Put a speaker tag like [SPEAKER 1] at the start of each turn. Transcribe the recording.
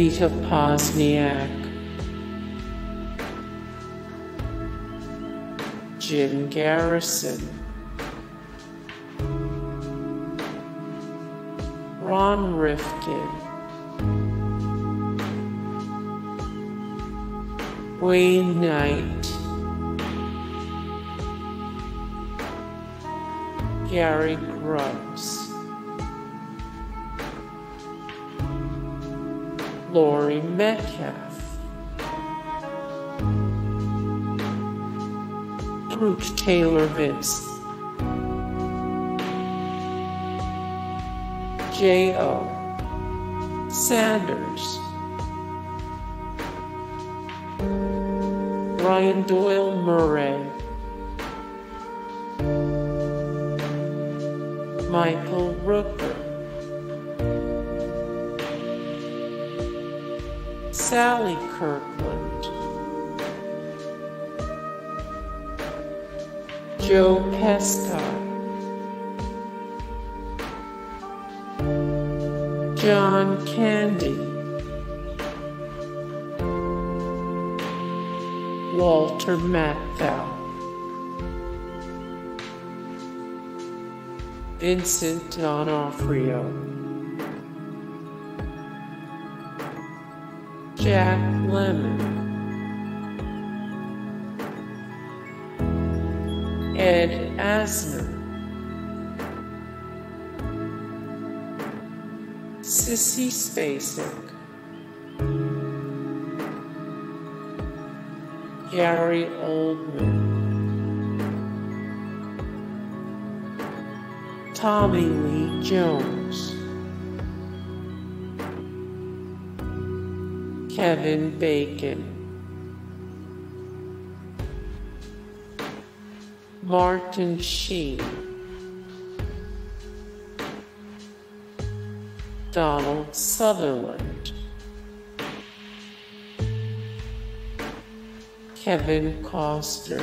[SPEAKER 1] Beata Poniak, Jim Garrison, Ron Rifkin, Wayne Knight, Gary Grubbs. Laurie Metcalf. Pruitt Taylor Vince. Jay O. Sanders. Brian Doyle Murray. Michael Rooker. Sally Kirkland, Joe Pesci, John Candy, Walter Matthau, Vincent D'Onofrio. Jack Lemmon, Ed Asner, Sissy Spacek, Gary Oldman, Tommy Lee Jones. Kevin Bacon, Martin Sheen, Donald Sutherland, Kevin Costner.